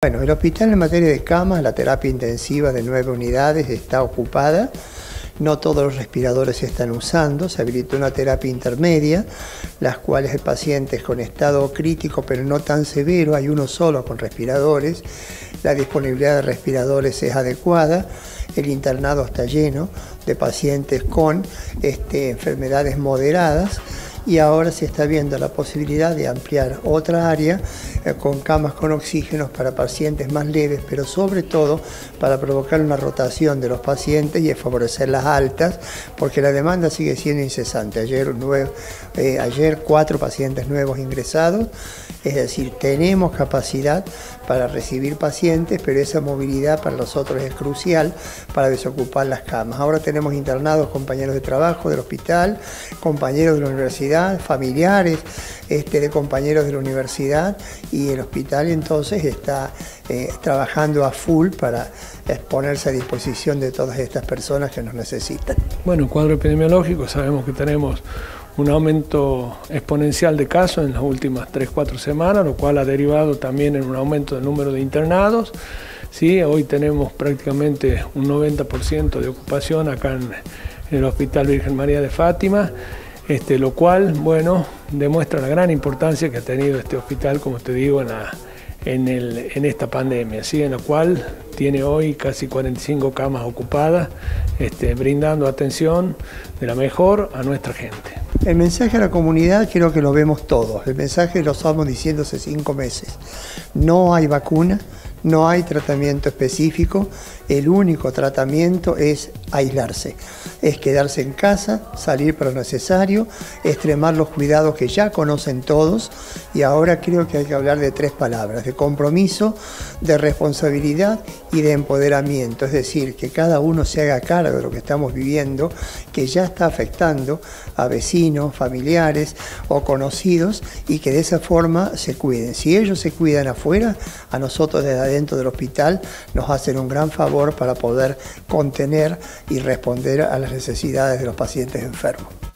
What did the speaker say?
Bueno, el hospital en materia de camas, la terapia intensiva de nueve unidades está ocupada. No todos los respiradores se están usando, se habilitó una terapia intermedia, las cuales el paciente es con estado crítico pero no tan severo, hay uno solo con respiradores, la disponibilidad de respiradores es adecuada, el internado está lleno de pacientes con este, enfermedades moderadas y ahora se está viendo la posibilidad de ampliar otra área eh, con camas con oxígenos para pacientes más leves, pero sobre todo para provocar una rotación de los pacientes y favorecer las altas, porque la demanda sigue siendo incesante. Ayer, eh, ayer cuatro pacientes nuevos ingresados, es decir, tenemos capacidad para recibir pacientes, pero esa movilidad para nosotros es crucial para desocupar las camas. Ahora tenemos internados compañeros de trabajo del hospital, compañeros de la universidad, familiares este, de compañeros de la universidad y el hospital entonces está eh, trabajando a full para exponerse a disposición de todas estas personas que nos necesitan. Bueno, el cuadro epidemiológico sabemos que tenemos un aumento exponencial de casos en las últimas 3-4 semanas, lo cual ha derivado también en un aumento del número de internados. Sí, hoy tenemos prácticamente un 90% de ocupación acá en, el Hospital Virgen María de Fátima, este, lo cual, bueno, demuestra la gran importancia que ha tenido este hospital, como te digo, en, en, esta pandemia, ¿sí? en la cual tiene hoy casi 45 camas ocupadas, este, brindando atención de la mejor a nuestra gente. El mensaje a la comunidad creo que lo vemos todos. El mensaje lo estamos diciendo hace cinco meses. No hay vacuna, no hay tratamiento específico, el único tratamiento es aislarse, es quedarse en casa, salir para lo necesario, extremar los cuidados que ya conocen todos. Y ahora creo que hay que hablar de tres palabras, de compromiso, de responsabilidad y de empoderamiento, es decir, que cada uno se haga cargo de lo que estamos viviendo, que ya está afectando a vecinos, familiares o conocidos y que de esa forma se cuiden. Si ellos se cuidan afuera, a nosotros desde adentro del hospital nos hacen un gran favor para poder contener y responder a las necesidades de los pacientes enfermos.